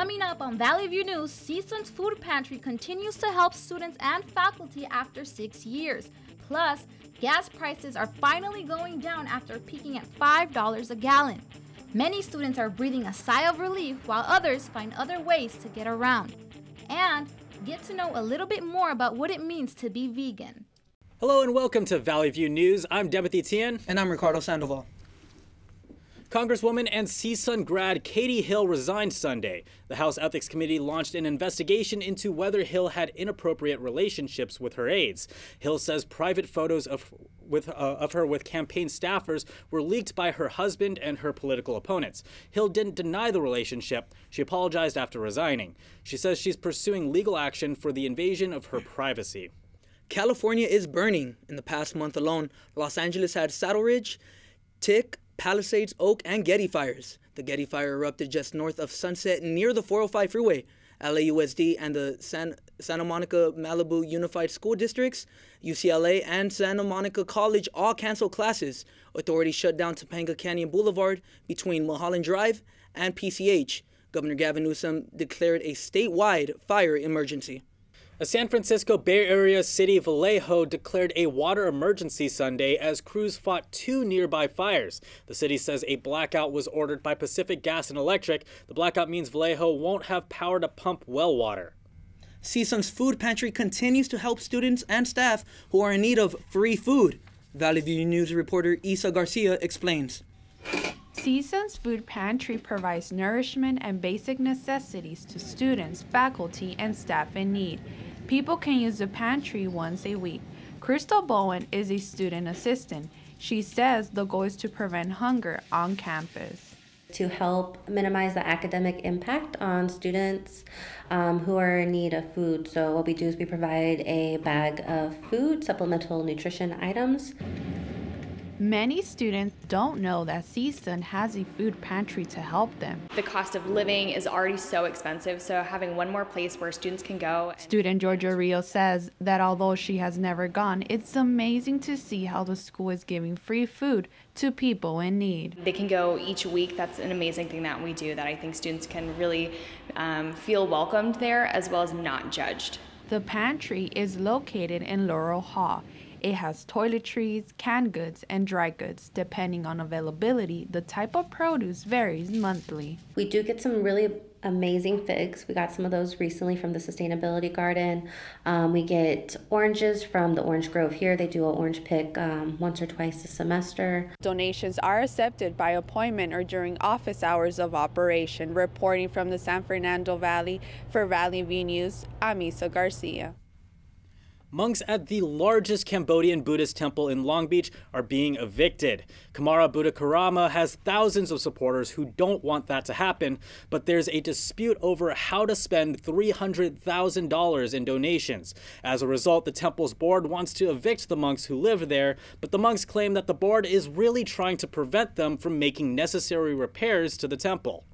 Coming up on Valley View News, CSUN's Food Pantry continues to help students and faculty after six years. Plus, gas prices are finally going down after peaking at $5 a gallon. Many students are breathing a sigh of relief while others find other ways to get around. And get to know a little bit more about what it means to be vegan. Hello and welcome to Valley View News. I'm Timothy Tien. And I'm Ricardo Sandoval. Congresswoman and CSUN grad Katie Hill resigned Sunday. The House Ethics Committee launched an investigation into whether Hill had inappropriate relationships with her aides. Hill says private photos of with, uh, of her with campaign staffers were leaked by her husband and her political opponents. Hill didn't deny the relationship. She apologized after resigning. She says she's pursuing legal action for the invasion of her privacy. California is burning. In the past month alone, Los Angeles had Saddle Ridge, Tick, Palisades, Oak, and Getty fires. The Getty fire erupted just north of Sunset near the 405 freeway. LAUSD and the San, Santa Monica Malibu Unified School Districts, UCLA, and Santa Monica College all canceled classes. Authorities shut down Topanga Canyon Boulevard between Mulholland Drive and PCH. Governor Gavin Newsom declared a statewide fire emergency. A San Francisco Bay Area city Vallejo declared a water emergency Sunday as crews fought two nearby fires. The city says a blackout was ordered by Pacific Gas and Electric. The blackout means Vallejo won't have power to pump well water. CSUN's food pantry continues to help students and staff who are in need of free food. Valley View News reporter Isa Garcia explains. CSUN's Food Pantry provides nourishment and basic necessities to students, faculty, and staff in need. People can use the pantry once a week. Crystal Bowen is a student assistant. She says the goal is to prevent hunger on campus. To help minimize the academic impact on students um, who are in need of food. So, what we do is we provide a bag of food, supplemental nutrition items. Many students don't know that CSUN has a food pantry to help them. The cost of living is already so expensive, so having one more place where students can go. Student Georgia Rio says that although she has never gone, it's amazing to see how the school is giving free food to people in need. They can go each week. That's an amazing thing that we do that I think students can really um, feel welcomed there as well as not judged. The pantry is located in Laurel Hall. It has toiletries, canned goods, and dry goods. Depending on availability, the type of produce varies monthly. We do get some really amazing figs. We got some of those recently from the Sustainability Garden. Um, we get oranges from the Orange Grove here. They do an orange pick um, once or twice a semester. Donations are accepted by appointment or during office hours of operation. Reporting from the San Fernando Valley for Valley View News, I'm Isa Garcia. Monks at the largest Cambodian Buddhist temple in Long Beach are being evicted. Khemara Buddhikaram has thousands of supporters who don't want that to happen, but there's a dispute over how to spend $300,000 in donations. As a result, the temple's board wants to evict the monks who live there, but the monks claim that the board is really trying to prevent them from making necessary repairs to the temple.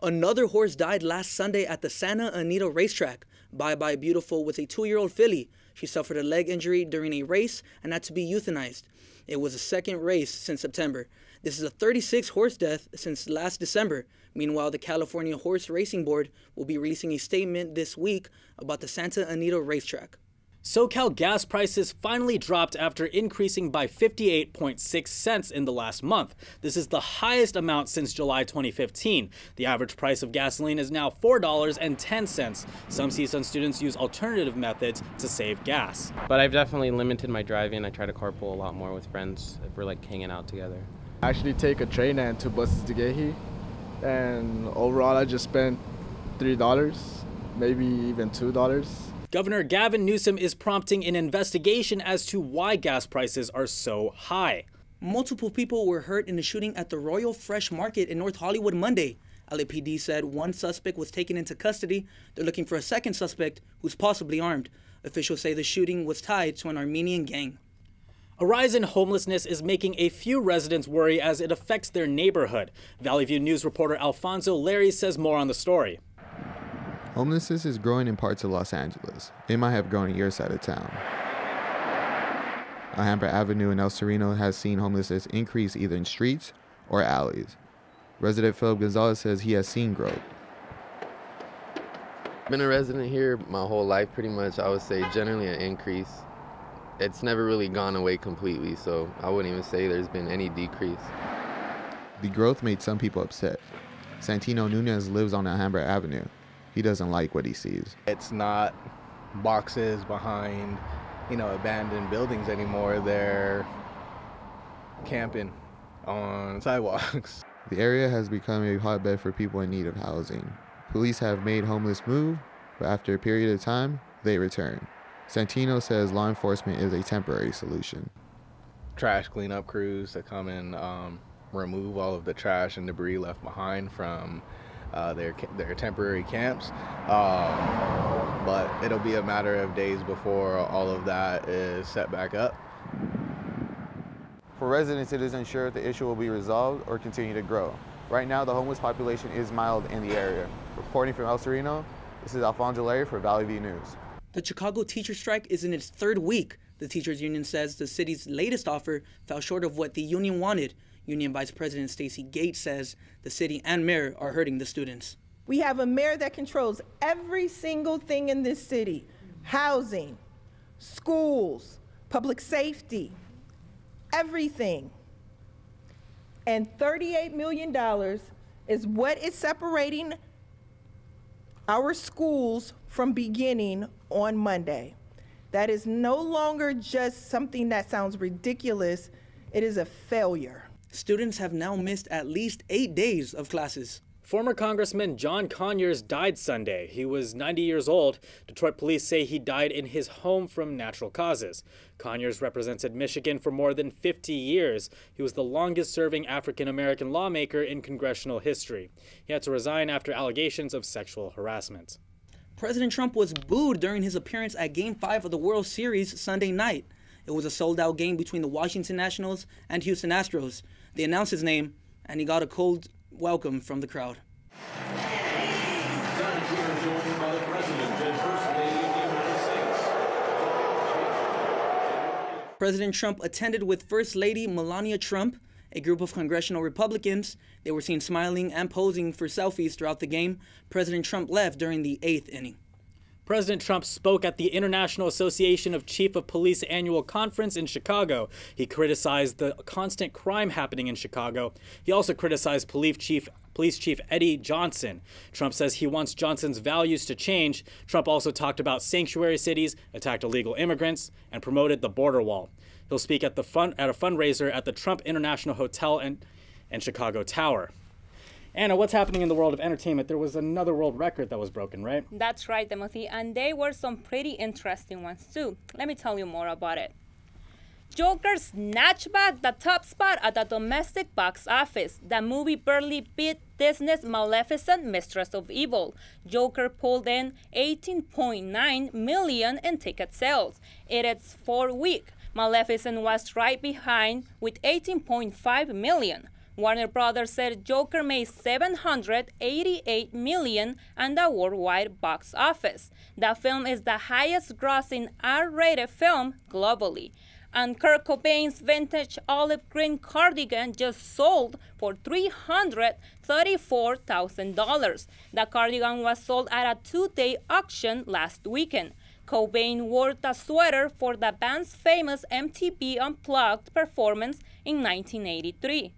Another horse died last Sunday at the Santa Anita racetrack. Bye Bye Beautiful was a two year old filly. She suffered a leg injury during a race and had to be euthanized. It was the second race since September. This is a 36 horse death since last December. Meanwhile, the California Horse Racing Board will be releasing a statement this week about the Santa Anita racetrack. SoCal gas prices finally dropped after increasing by 58.6 cents in the last month. This is the highest amount since July 2015. The average price of gasoline is now $4.10. Some CSUN students use alternative methods to save gas. But I've definitely limited my driving. I try to carpool a lot more with friends if we're like hanging out together. I actually take a train and two buses to get here. And overall, I just spent $3, maybe even $2. Governor Gavin Newsom is prompting an investigation as to why gas prices are so high. Multiple people were hurt in the shooting at the Royal Fresh Market in North Hollywood Monday. LAPD said one suspect was taken into custody. They're looking for a second suspect who's possibly armed. Officials say the shooting was tied to an Armenian gang. A rise in homelessness is making a few residents worry as it affects their neighborhood. Valley View News reporter Alfonso Larry says more on the story. Homelessness is growing in parts of Los Angeles. It might have grown in your side of town. Alhambra Avenue in El Sereno has seen homelessness increase either in streets or alleys. Resident Philip Gonzalez says he has seen growth. Been a resident here my whole life pretty much. I would say generally an increase. It's never really gone away completely, so I wouldn't even say there's been any decrease. The growth made some people upset. Santino Nunez lives on Alhambra Avenue. He doesn't like what he sees. It's not boxes behind, you know, abandoned buildings anymore. They're camping on sidewalks. The area has become a hotbed for people in need of housing. Police have made homeless move, but after a period of time, they return. Santino says law enforcement is a temporary solution. Trash cleanup crews to come and um, remove all of the trash and debris left behind from uh, their their temporary camps. Um, but it'll be a matter of days before all of that is set back up. For residents, it is unsure if the issue will be resolved or continue to grow. Right now, the homeless population is mild in the area. Reporting from El Sereno, this is Alfonso Larry for Valley View News. The Chicago teacher strike is in its third week. The teachers union says the city's latest offer fell short of what the union wanted. Union Vice President Stacy Gates says the city and mayor are hurting the students. We have a mayor that controls every single thing in this city housing, schools, public safety, everything. And $38 million is what is separating our schools from beginning on Monday. That is no longer just something that sounds ridiculous, it is a failure. Students have now missed at least eight days of classes. Former Congressman John Conyers died Sunday. He was 90 years old. Detroit police say he died in his home from natural causes. Conyers represented Michigan for more than 50 years. He was the longest serving African American lawmaker in congressional history. He had to resign after allegations of sexual harassment. President Trump was booed during his appearance at Game 5 of the World Series Sunday night. It was a sold out game between the Washington Nationals and Houston Astros. They announced his name, and he got a cold welcome from the crowd. President Trump attended with First Lady Melania Trump, a group of congressional Republicans. They were seen smiling and posing for selfies throughout the game. President Trump left during the eighth inning. President Trump spoke at the International Association of Chief of Police annual conference in Chicago. He criticized the constant crime happening in Chicago. He also criticized Police Chief Police Chief Eddie Johnson. Trump says he wants Johnson's values to change. Trump also talked about sanctuary cities, attacked illegal immigrants, and promoted the border wall. He'll speak at the fun, at a fundraiser at the Trump International Hotel and, and Chicago Tower. Anna, what's happening in the world of entertainment? There was another world record that was broken, right? That's right, Timothy. And they were some pretty interesting ones, too. Let me tell you more about it. Joker snatched back the top spot at the domestic box office. The movie barely beat Disney's Maleficent Mistress of Evil. Joker pulled in 18.9 million in ticket sales. It is four week. Maleficent was right behind with 18.5 million. Warner Brothers said Joker made 788 million on the worldwide box office. The film is the highest grossing R-rated film globally. And Kurt Cobain's vintage olive green cardigan just sold for $334,000. The cardigan was sold at a two-day auction last weekend. Cobain wore the sweater for the band's famous MTV Unplugged performance in 1983.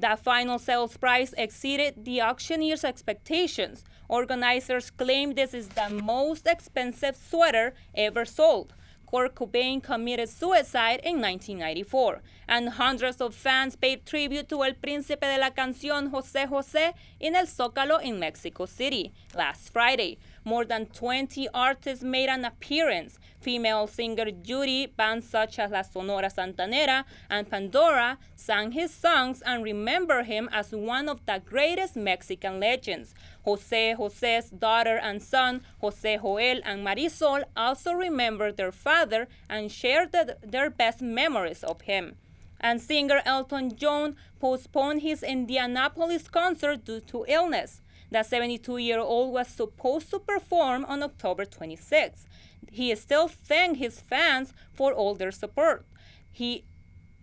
The final sales price exceeded the auctioneer's expectations. Organizers claim this is the most expensive sweater ever sold. Kurt Cobain committed suicide in 1994, and hundreds of fans paid tribute to El Príncipe de la Canción José José in El Zócalo in Mexico City last Friday. More than 20 artists made an appearance. Female singer Judy, bands such as La Sonora Santanera and Pandora sang his songs and remember him as one of the greatest Mexican legends. Jose Jose's daughter and son, Jose Joel and Marisol, also remember their father and shared the, their best memories of him. And singer Elton John postponed his Indianapolis concert due to illness. The 72 year old was supposed to perform on October 26. He still thanked his fans for all their support. He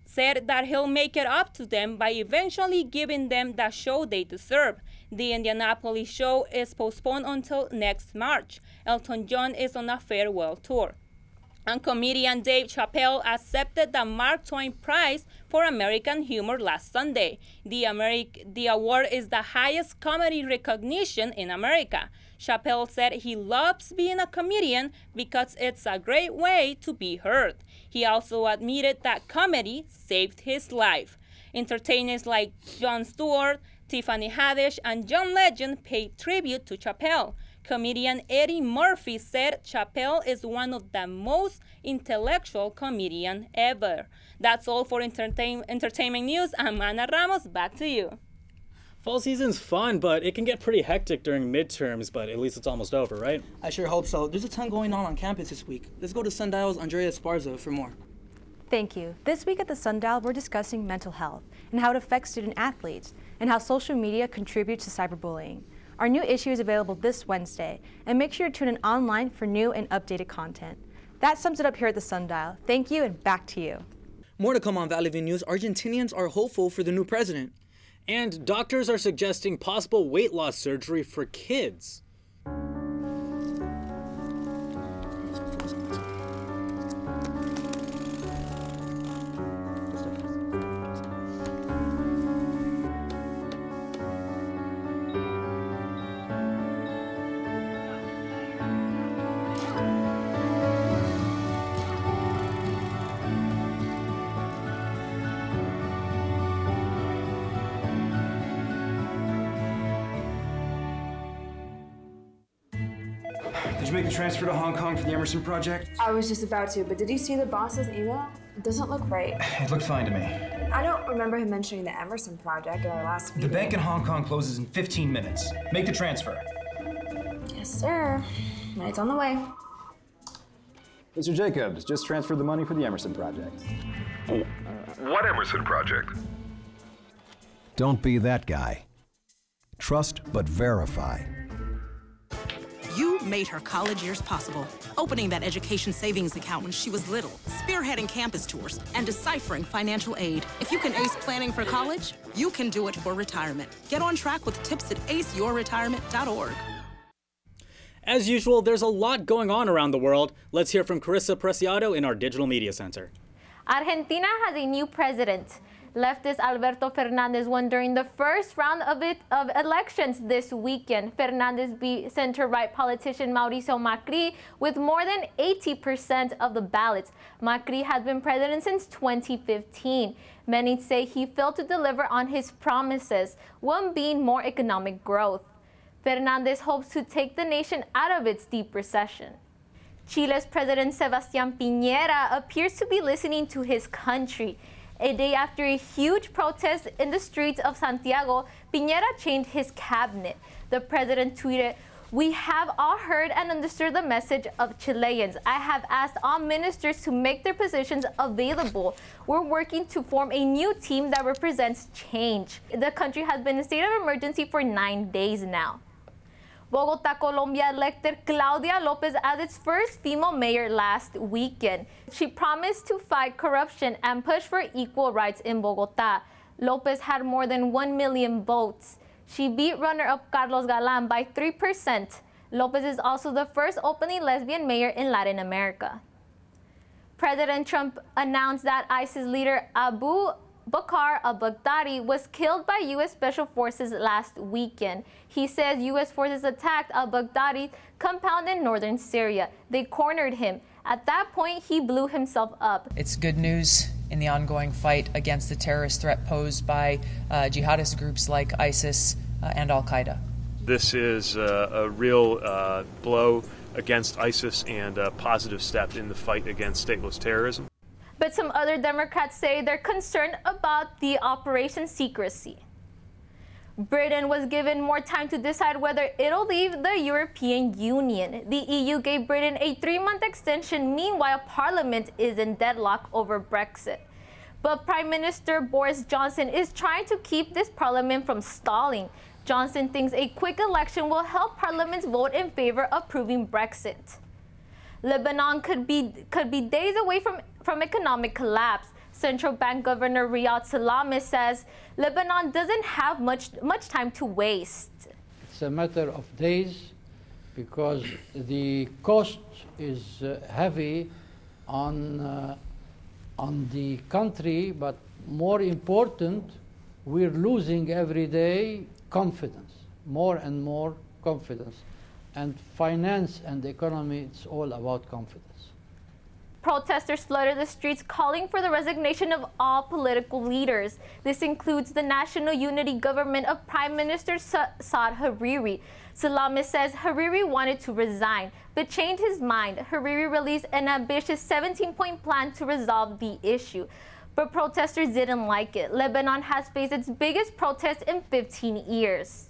said that he'll make it up to them by eventually giving them the show they deserve. The Indianapolis show is postponed until next March. Elton John is on a farewell tour. And comedian Dave Chappelle accepted the Mark Twain Prize for American Humor last Sunday. The, Ameri- the award is the highest comedy recognition in America. Chappelle said he loves being a comedian because it's a great way to be heard. He also admitted that comedy saved his life. Entertainers like Jon Stewart, Tiffany Haddish, and John Legend paid tribute to Chappelle. Comedian Eddie Murphy said Chappelle is one of the most intellectual comedian ever. That's all for entertain- entertainment news. I'm Ana Ramos. Back to you. Fall season's fun, but it can get pretty hectic during midterms, but at least it's almost over, right? I sure hope so. There's a ton going on on campus this week. Let's go to Sundial's Andrea Esparza for more. Thank you. This week at the Sundial, we're discussing mental health and how it affects student athletes and how social media contributes to cyberbullying. Our new issue is available this Wednesday, and make sure to tune in online for new and updated content. That sums it up here at the Sundial. Thank you, and back to you. More to come on Valley View News. Argentinians are hopeful for the new president. And doctors are suggesting possible weight loss surgery for kids. Did you make the transfer to Hong Kong for the Emerson project? I was just about to, but did you see the boss's email? It doesn't look right. It looked fine to me. I don't remember him mentioning the Emerson project at our last The bank in Hong Kong closes in 15 minutes. Make the transfer. Yes, sir. It's on the way. Mr. Jacobs, just transferred the money for the Emerson project. What Emerson project? Don't be that guy. Trust but verify. You made her college years possible, opening that education savings account when she was little, spearheading campus tours, and deciphering financial aid. If you can ace planning for college, you can do it for retirement. Get on track with tips at aceyourretirement.org. As usual, there's a lot going on around the world. Let's hear from Carissa Preciado in our Digital Media Center. Argentina has a new president. Leftist Alberto Fernandez won during the first round of it of elections this weekend. Fernandez beat center-right politician Mauricio Macri with more than 80% of the ballots. Macri has been president since 2015. Many say he failed to deliver on his promises, one being more economic growth. Fernandez hopes to take the nation out of its deep recession. Chile's President Sebastián Piñera appears to be listening to his country. A day after a huge protest in the streets of Santiago, Piñera changed his cabinet. The president tweeted, we have all heard and understood the message of Chileans. I have asked all ministers to make their positions available. We're working to form a new team that represents change. The country has been in state of emergency for nine days now. Bogota, Colombia elected Claudia Lopez as its first female mayor last weekend. She promised to fight corruption and push for equal rights in Bogota. Lopez had more than 1 million votes. She beat runner-up Carlos Galan by 3%. Lopez is also the first openly lesbian mayor in Latin America. President Trump announced that ISIS leader Abu Bakr al-Baghdadi was killed by U.S. Special Forces last weekend. He says U.S. forces attacked al-Baghdadi's compound in northern Syria. They cornered him. At that point, he blew himself up. It's good news in the ongoing fight against the terrorist threat posed by uh, jihadist groups like ISIS uh, and Al Qaeda. This is uh, a real uh, blow against ISIS and a positive step in the fight against stateless terrorism. But some other Democrats say they're concerned about the operation secrecy. Britain was given more time to decide whether it'll leave the European Union. The EU gave Britain a three month extension, meanwhile, Parliament is in deadlock over Brexit. But Prime Minister Boris Johnson is trying to keep this parliament from stalling. Johnson thinks a quick election will help Parliament's vote in favor of approving Brexit. Lebanon could be could be days away from, from economic collapse. Central Bank Governor Riyad Salameh says Lebanon doesn't have much, much time to waste. It's a matter of days because the cost is uh, heavy on, uh, on the country, but more important, we're losing every day confidence, more and more confidence. And finance and economy, it's all about confidence. Protesters flooded the streets calling for the resignation of all political leaders. This includes the National Unity Government of Prime Minister Saad Hariri. Salameh says Hariri wanted to resign, but changed his mind. Hariri released an ambitious 17 point plan to resolve the issue. But protesters didn't like it. Lebanon has faced its biggest protest in 15 years.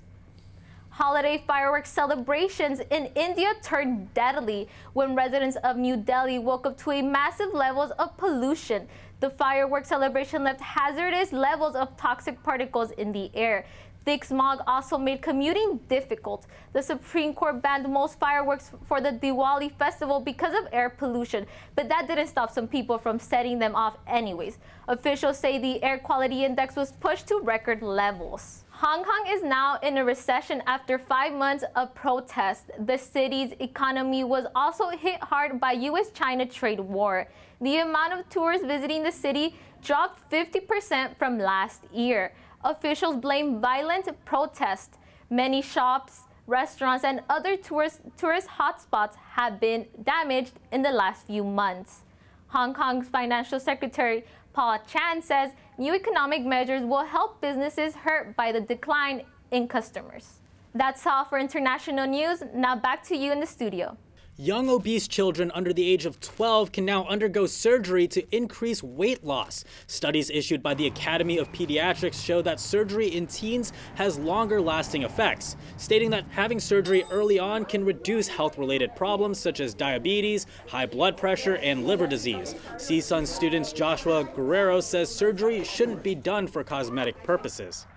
Holiday fireworks celebrations in India turned deadly when residents of New Delhi woke up to a massive levels of pollution. The fireworks celebration left hazardous levels of toxic particles in the air. Thick smog also made commuting difficult. The Supreme Court banned most fireworks for the Diwali festival because of air pollution, but that didn't stop some people from setting them off anyways. Officials say the air quality index was pushed to record levels. Hong Kong is now in a recession after five months of protests. The city's economy was also hit hard by U.S.-China trade war. The amount of tourists visiting the city dropped 50% from last year. Officials blame violent protests. Many shops, restaurants, and other tourist, tourist hotspots have been damaged in the last few months. Hong Kong's financial secretary Paul Chan says new economic measures will help businesses hurt by the decline in customers. That's all for international news. Now back to you in the studio. Young obese children under the age of 12 can now undergo surgery to increase weight loss. Studies issued by the Academy of Pediatrics show that surgery in teens has longer lasting effects, stating that having surgery early on can reduce health related problems such as diabetes, high blood pressure, and liver disease. CSUN student Joshua Guerrero says surgery shouldn't be done for cosmetic purposes.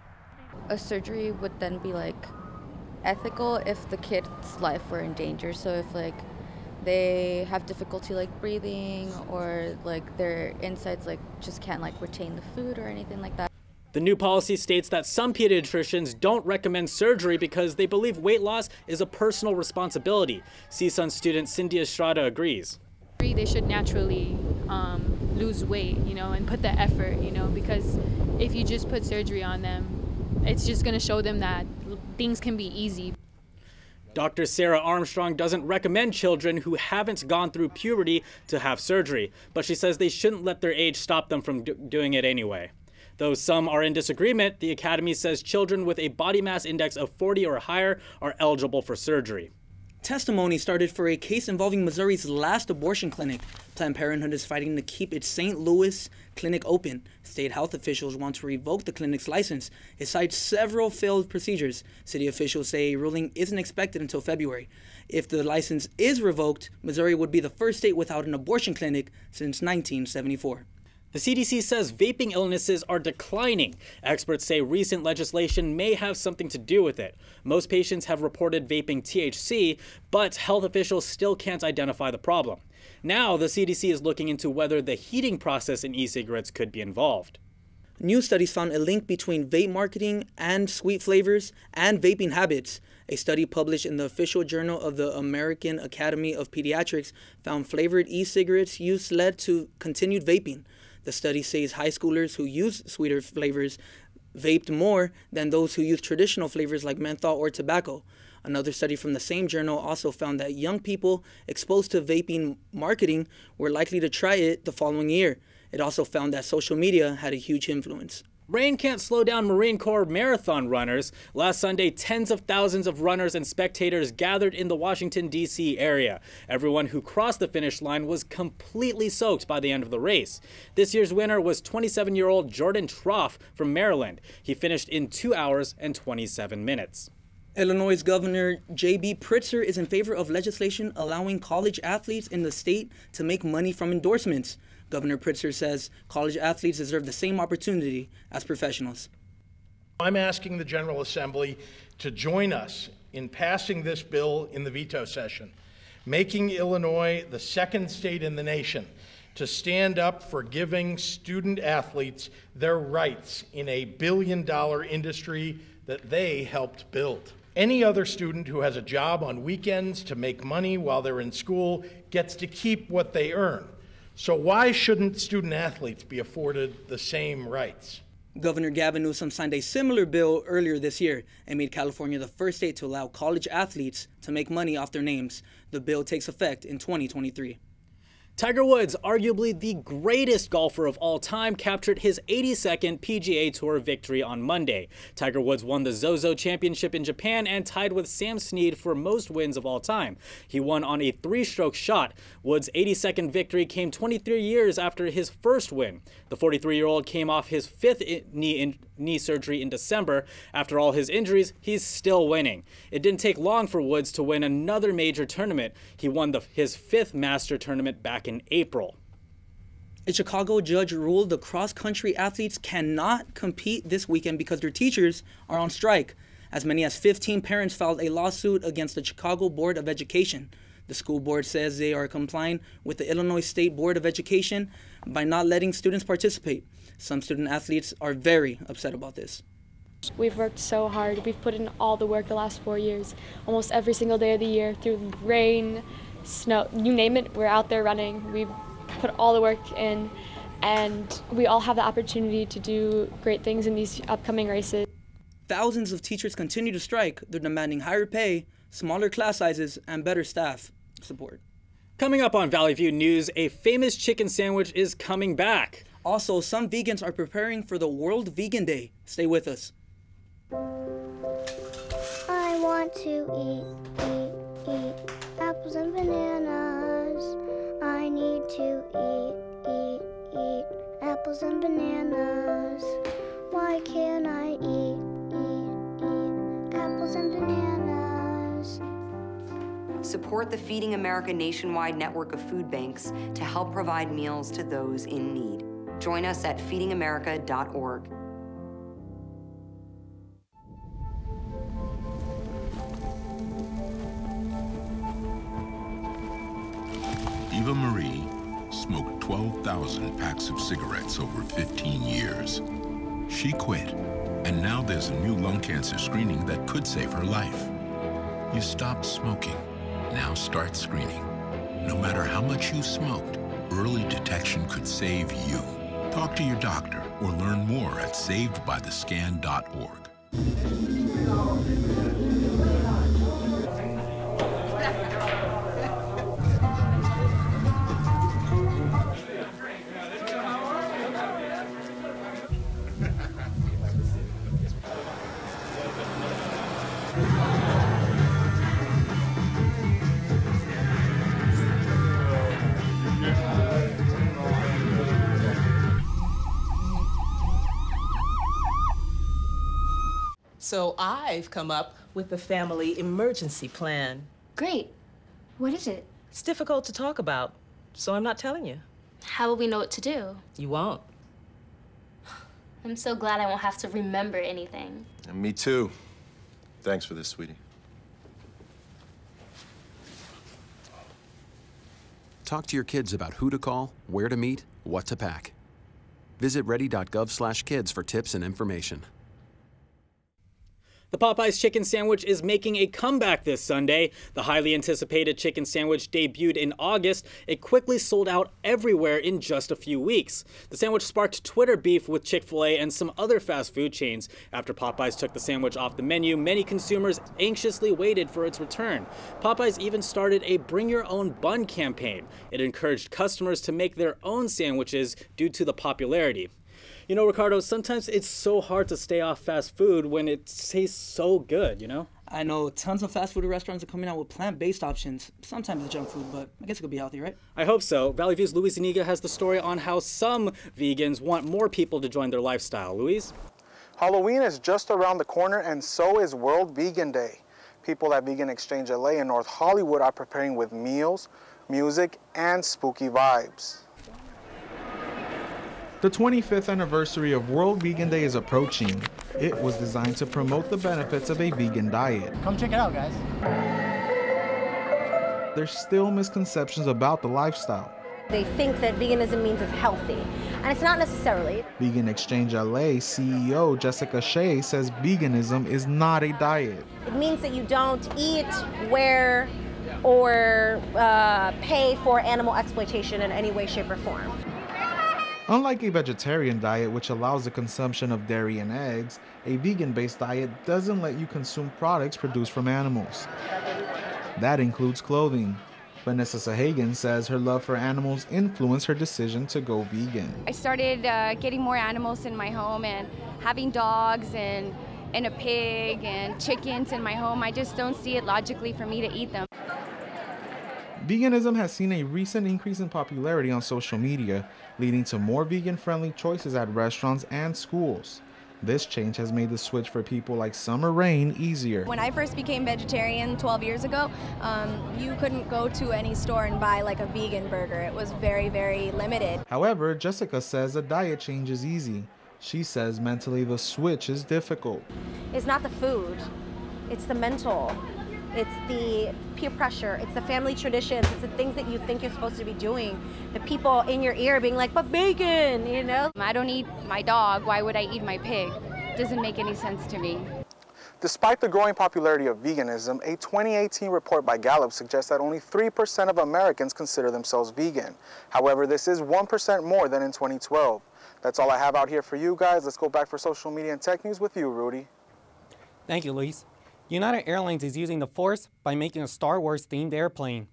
A surgery would then be like ethical if the kid's life were in danger. So if like they have difficulty like breathing or like their insides like just can't like retain the food or anything like that. The new policy states that some pediatricians don't recommend surgery because they believe weight loss is a personal responsibility. CSUN student Cindy Estrada agrees. They should naturally um, lose weight, you know, and put the effort, you know, because if you just put surgery on them, it's just going to show them that things can be easy. Dr. Sarah Armstrong doesn't recommend children who haven't gone through puberty to have surgery, but she says they shouldn't let their age stop them from do doing it anyway. Though some are in disagreement, the Academy says children with a body mass index of 40 or higher are eligible for surgery. Testimony started for a case involving Missouri's last abortion clinic. Planned Parenthood is fighting to keep its St. Louis clinic open. State health officials want to revoke the clinic's license. It cites several failed procedures. City officials say a ruling isn't expected until February. If the license is revoked, Missouri would be the first state without an abortion clinic since 1974. The CDC says vaping illnesses are declining. Experts say recent legislation may have something to do with it. Most patients have reported vaping THC, but health officials still can't identify the problem. Now, the CDC is looking into whether the heating process in e cigarettes could be involved. New studies found a link between vape marketing and sweet flavors and vaping habits. A study published in the official journal of the American Academy of Pediatrics found flavored e cigarettes use led to continued vaping. The study says high schoolers who use sweeter flavors vaped more than those who use traditional flavors like menthol or tobacco. Another study from the same journal also found that young people exposed to vaping marketing were likely to try it the following year. It also found that social media had a huge influence. Rain can't slow down Marine Corps marathon runners. Last Sunday, tens of thousands of runners and spectators gathered in the Washington, D.C. area. Everyone who crossed the finish line was completely soaked by the end of the race. This year's winner was 27 year old Jordan Tropf from Maryland. He finished in 2 hours and 27 minutes. Illinois Governor J.B. Pritzker is in favor of legislation allowing college athletes in the state to make money from endorsements. Governor Pritzker says college athletes deserve the same opportunity as professionals. I'm asking the General Assembly to join us in passing this bill in the veto session, making Illinois the second state in the nation to stand up for giving student athletes their rights in a billion dollar industry that they helped build. Any other student who has a job on weekends to make money while they're in school gets to keep what they earn. So, why shouldn't student athletes be afforded the same rights? Governor Gavin Newsom signed a similar bill earlier this year and made California the first state to allow college athletes to make money off their names. The bill takes effect in 2023. Tiger Woods, arguably the greatest golfer of all time, captured his 82nd PGA Tour victory on Monday. Tiger Woods won the Zozo Championship in Japan and tied with Sam Snead for most wins of all time. He won on a three stroke shot. Woods' 82nd victory came 23 years after his first win. The 43 year old came off his fifth knee, in, knee surgery in December. After all his injuries, he's still winning. It didn't take long for Woods to win another major tournament. He won the, his fifth master tournament back in April. A Chicago judge ruled the cross country athletes cannot compete this weekend because their teachers are on strike. As many as 15 parents filed a lawsuit against the Chicago Board of Education. The school board says they are complying with the Illinois State Board of Education by not letting students participate. Some student athletes are very upset about this. We've worked so hard. We've put in all the work the last four years, almost every single day of the year, through rain, snow, you name it, we're out there running. We've put all the work in, and we all have the opportunity to do great things in these upcoming races. Thousands of teachers continue to strike. They're demanding higher pay, smaller class sizes, and better staff support. Coming up on Valley View News, a famous chicken sandwich is coming back. Also, some vegans are preparing for the World Vegan Day. Stay with us. I want to eat, eat, eat apples and bananas. I need to eat, eat, eat apples and bananas. Why can't I eat, eat, eat apples and bananas? Support the Feeding America nationwide network of food banks to help provide meals to those in need. Join us at feedingamerica.org. Eva Marie smoked 12,000 packs of cigarettes over 15 years. She quit, and now there's a new lung cancer screening that could save her life. You stopped smoking, now start screening. No matter how much you smoked, early detection could save you. Talk to your doctor or learn more at savedbythescan.org. So I've come up with a family emergency plan. Great. What is it? It's difficult to talk about, so I'm not telling you. How will we know what to do? You won't. I'm so glad I won't have to remember anything. And me too. Thanks for this, sweetie. Talk to your kids about who to call, where to meet, what to pack. Visit ready.gov/kids for tips and information. The Popeyes chicken sandwich is making a comeback this Sunday. The highly anticipated chicken sandwich debuted in August. It quickly sold out everywhere in just a few weeks. The sandwich sparked Twitter beef with Chick fil A and some other fast food chains. After Popeyes took the sandwich off the menu, many consumers anxiously waited for its return. Popeyes even started a Bring Your Own Bun campaign. It encouraged customers to make their own sandwiches due to the popularity. You know, Ricardo, sometimes it's so hard to stay off fast food when it tastes so good, you know? I know tons of fast food restaurants are coming out with plant-based options. Sometimes it's junk food, but I guess it could be healthy, right? I hope so. Valley View's Luis Zuniga has the story on how some vegans want more people to join their lifestyle. Luis? Halloween is just around the corner, and so is World Vegan Day. People at Vegan Exchange LA in North Hollywood are preparing with meals, music, and spooky vibes. The 25th anniversary of World Vegan Day is approaching. It was designed to promote the benefits of a vegan diet. Come check it out, guys. There's still misconceptions about the lifestyle. They think that veganism means it's healthy, and it's not necessarily. Vegan Exchange LA CEO Jessica Shea says veganism is not a diet. It means that you don't eat, wear, or uh, pay for animal exploitation in any way, shape, or form. Unlike a vegetarian diet, which allows the consumption of dairy and eggs, a vegan based diet doesn't let you consume products produced from animals. That includes clothing. Vanessa Sahagan says her love for animals influenced her decision to go vegan. I started uh, getting more animals in my home and having dogs and, and a pig and chickens in my home. I just don't see it logically for me to eat them. Veganism has seen a recent increase in popularity on social media, leading to more vegan friendly choices at restaurants and schools. This change has made the switch for people like Summer Rain easier. When I first became vegetarian 12 years ago, um, you couldn't go to any store and buy like a vegan burger. It was very, very limited. However, Jessica says a diet change is easy. She says mentally the switch is difficult. It's not the food, it's the mental. It's the peer pressure. It's the family traditions. It's the things that you think you're supposed to be doing. The people in your ear being like, but bacon, you know? Um, I don't eat my dog. Why would I eat my pig? Doesn't make any sense to me. Despite the growing popularity of veganism, a 2018 report by Gallup suggests that only 3% of Americans consider themselves vegan. However, this is 1% more than in 2012. That's all I have out here for you guys. Let's go back for social media and tech news with you, Rudy. Thank you, Luis. United Airlines is using the Force by making a Star Wars themed airplane.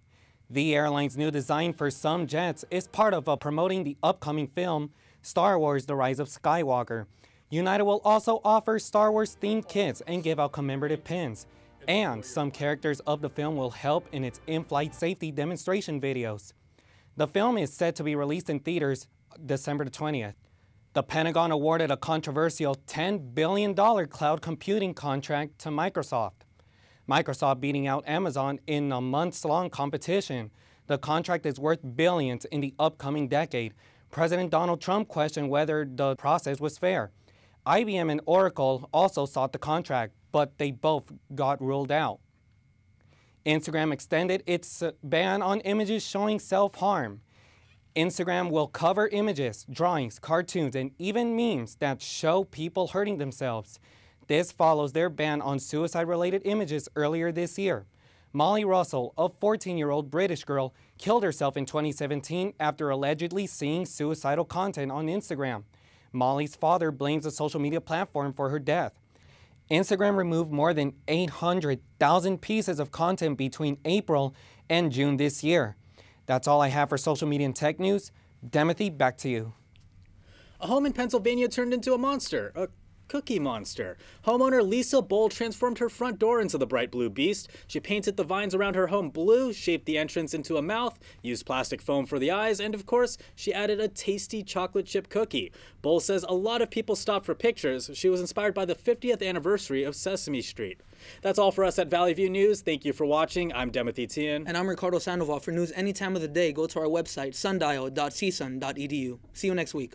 The airline's new design for some jets is part of uh, promoting the upcoming film Star Wars The Rise of Skywalker. United will also offer Star Wars themed kits and give out commemorative pins. And some characters of the film will help in its in flight safety demonstration videos. The film is set to be released in theaters December the 20th. The Pentagon awarded a controversial $10 billion cloud computing contract to Microsoft. Microsoft beating out Amazon in a months long competition. The contract is worth billions in the upcoming decade. President Donald Trump questioned whether the process was fair. IBM and Oracle also sought the contract, but they both got ruled out. Instagram extended its ban on images showing self harm. Instagram will cover images, drawings, cartoons, and even memes that show people hurting themselves. This follows their ban on suicide related images earlier this year. Molly Russell, a 14 year old British girl, killed herself in 2017 after allegedly seeing suicidal content on Instagram. Molly's father blames the social media platform for her death. Instagram removed more than 800,000 pieces of content between April and June this year. That's all I have for social media and tech news. Timothy, back to you. A home in Pennsylvania turned into a monster, a Cookie Monster. Homeowner Lisa Bowl transformed her front door into the bright blue beast. She painted the vines around her home blue, shaped the entrance into a mouth, used plastic foam for the eyes, and of course, she added a tasty chocolate chip cookie. Bowl says a lot of people stopped for pictures. She was inspired by the 50th anniversary of Sesame Street. That's all for us at Valley View News. Thank you for watching. I'm Timothy Tian. And I'm Ricardo Sandoval. For news any time of the day, go to our website, sundial.csun.edu. See you next week.